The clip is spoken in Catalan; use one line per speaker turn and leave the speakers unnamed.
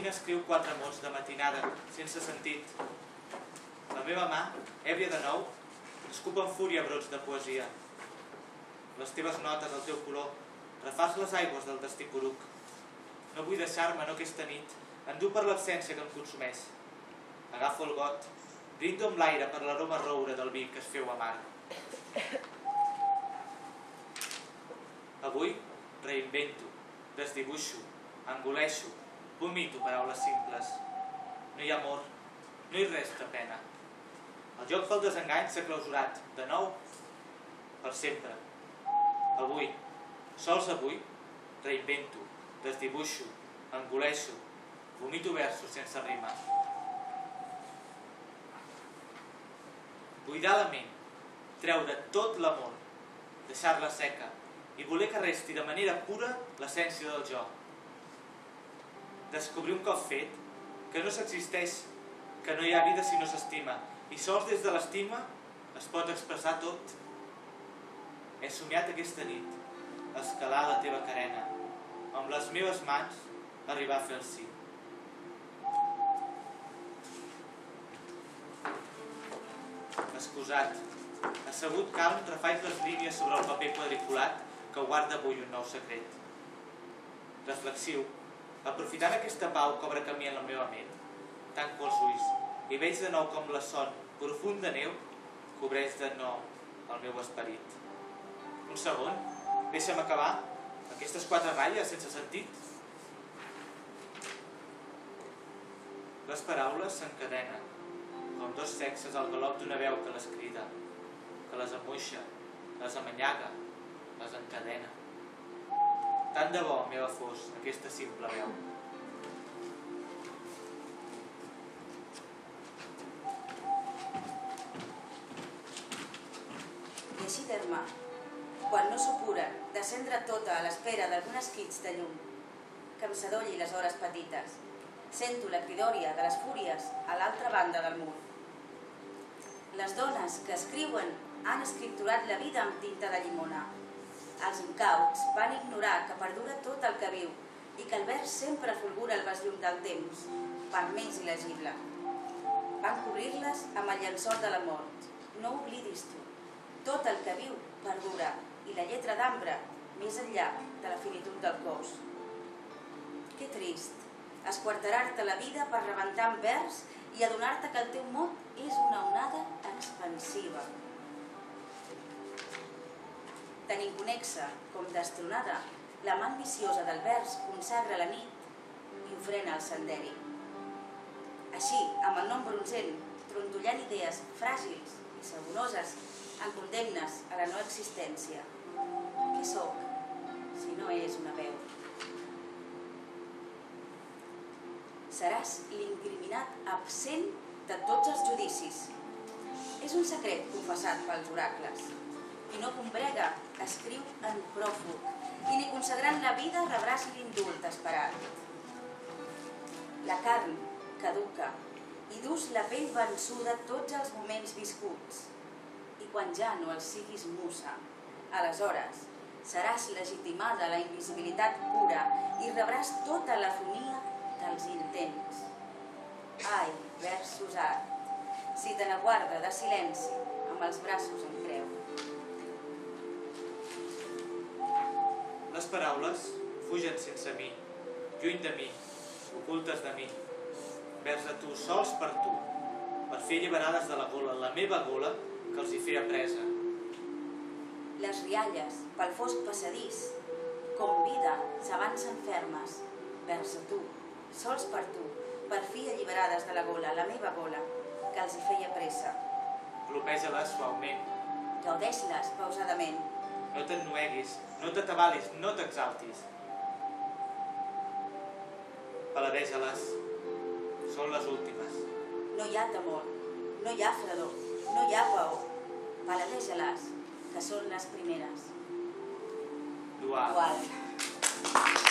màquina escriu quatre mots de matinada, sense sentit. La meva mà, èbria de nou, escup en fúria brots de poesia. Les teves notes, el teu color, refàs les aigües del destí poruc. No vull deixar-me, no aquesta nit, endur per l'absència que em consumeix. Agafo el got, brindo amb l'aire per l'aroma roure del vi que es feu amarg. Avui reinvento, desdibuixo, engoleixo, vomito paraules simples. No hi ha amor, no hi resta pena. El joc pel desengany s'ha clausurat, de nou, per sempre. Avui, sols avui, reinvento, desdibuixo, engoleixo, vomito versos sense rima. Buidar la ment, treure tot l'amor, deixar-la seca i voler que resti de manera pura l'essència del jo. Descobrir un cop fet que no s'existeix, que no hi ha vida si no s'estima i sols des de l'estima es pot expressar tot. He somiat aquesta nit, escalar la teva carena, amb les meves mans arribar a fer el cim. Excusat, assegut calm refaig les línies sobre el paper quadriculat que guarda avui un nou secret. Reflexiu, aprofitant aquesta pau que obre camí en la meva ment, tanco els ulls i veig de nou com la son profund de neu cobreix de nou el meu esperit. Un segon, deixa'm acabar aquestes quatre ratlles sense sentit. Les paraules s'encadenen, com dos sexes al galop d'una veu que les crida, que les amoixa, les amanyaga, les encadena. Tant de bo meva fos aquesta simple veu.
I així terme, quan no s'opuren, descendre tota a l'espera d'algun esquits de llum, que em sadolli les hores petites. Sento la cridòria de les fúries a l'altra banda del mur. Les dones que escriuen han escripturat la vida amb tinta de llimona. Els incauts van ignorar que perdura tot el que viu i que el vers sempre fulgura el besllum del temps, per més il·legible. Van cobrir-les amb el llençol de la mort. No oblidis tu. Tot el que viu perdura i la lletra d'ambre més enllà de la finitud del cos. Que trist, esquarterar-te la vida per rebentar en vers i adonar-te que el teu mot és una onada expansiva. Tan inconexa com destronada, la mà ambiciosa del vers consagra la nit i ofrena el senderi. Així, amb el nom bronzent, trontollant idees fràgils i sabonoses, en condemnes a la no existència. Què sóc, si no és una veu? Seràs l'incriminat absent de tots els judicis. És un secret confessat pels oracles. I no combrega, escriu en pròfug, i ni consagrant la vida rebràs l'indult esperat. La carn caduca i dus la pell vençuda tots els moments viscuts. I quan ja no el siguis musa, aleshores seràs legitimada la invisibilitat pura i rebràs tota la fonia dels intents. Ai, versos art, si te n'aguarda de silenci amb els braços en creu.
Les paraules fugen sense mi, lluny de mi, ocultes de mi, vers a tu, sols per tu, per fer alliberades de la gola, la meva gola, que els hi feia presa.
Les rialles, pel fosc passadís, com vida, s'avancen fermes, vers a tu, sols per tu, per fi alliberades de la gola, la meva gola, que els hi feia pressa.
Glopeja-les suaument,
Gaudeix-les pausadament,
no t'ennueguis, no t'atabalis, no t'exaltis. Paladeja-les, són les últimes.
no hi ha temor, no hi ha fredor, no hi ha paó. Paladeja-les, que són les primeres.
Dual.
Dual.